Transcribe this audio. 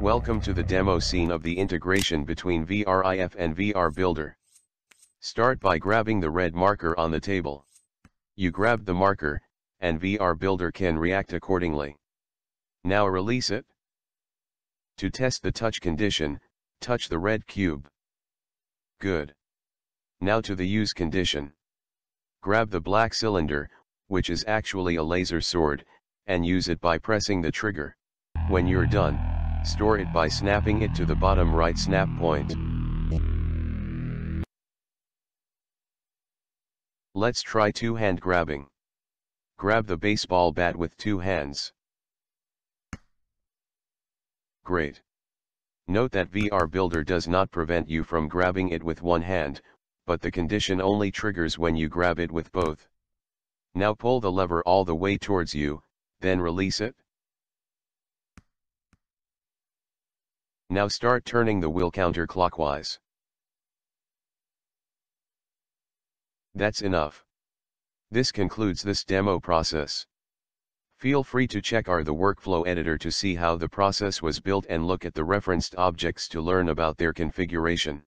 Welcome to the demo scene of the integration between VRIF and VR Builder. Start by grabbing the red marker on the table. You grab the marker, and VR Builder can react accordingly. Now release it. To test the touch condition, touch the red cube. Good. Now to the use condition. Grab the black cylinder, which is actually a laser sword, and use it by pressing the trigger. When you're done, store it by snapping it to the bottom right snap point. Let's try two-hand grabbing. Grab the baseball bat with two hands. Great. Note that VR Builder does not prevent you from grabbing it with one hand, but the condition only triggers when you grab it with both. Now pull the lever all the way towards you, then release it. Now start turning the wheel counterclockwise. That's enough. This concludes this demo process. Feel free to check our the workflow editor to see how the process was built and look at the referenced objects to learn about their configuration.